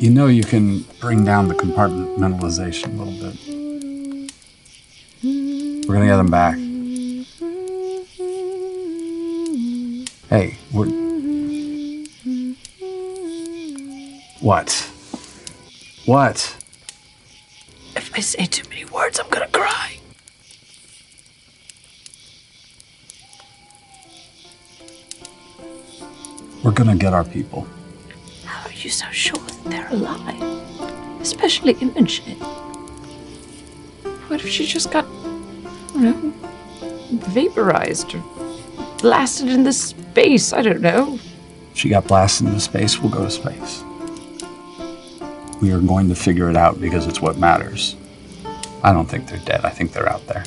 You know you can bring down the compartmentalization a little bit. We're gonna get them back. Hey, we're. What? What? If I say too many words, I'm gonna cry. We're gonna get our people. How are you so sure that they're alive? Especially Imogen. What if she just got, I don't know, vaporized or blasted into space? I don't know. She got blasted into space, we'll go to space. We are going to figure it out because it's what matters. I don't think they're dead. I think they're out there.